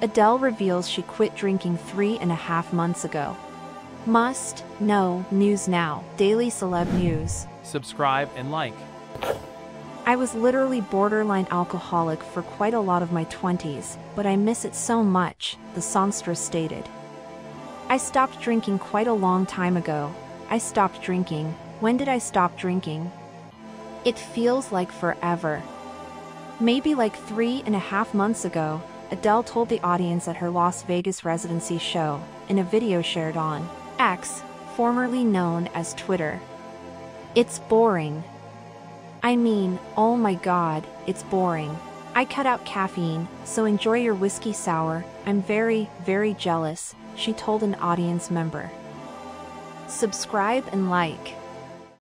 Adele reveals she quit drinking three and a half months ago. Must know news now. Daily Celeb News. Subscribe and like. I was literally borderline alcoholic for quite a lot of my 20s, but I miss it so much, the songstress stated. I stopped drinking quite a long time ago. I stopped drinking. When did I stop drinking? It feels like forever. Maybe like three and a half months ago, Adele told the audience at her Las Vegas residency show, in a video shared on X, formerly known as Twitter. It's boring. I mean, oh my god, it's boring. I cut out caffeine, so enjoy your whiskey sour. I'm very, very jealous, she told an audience member. Subscribe and like.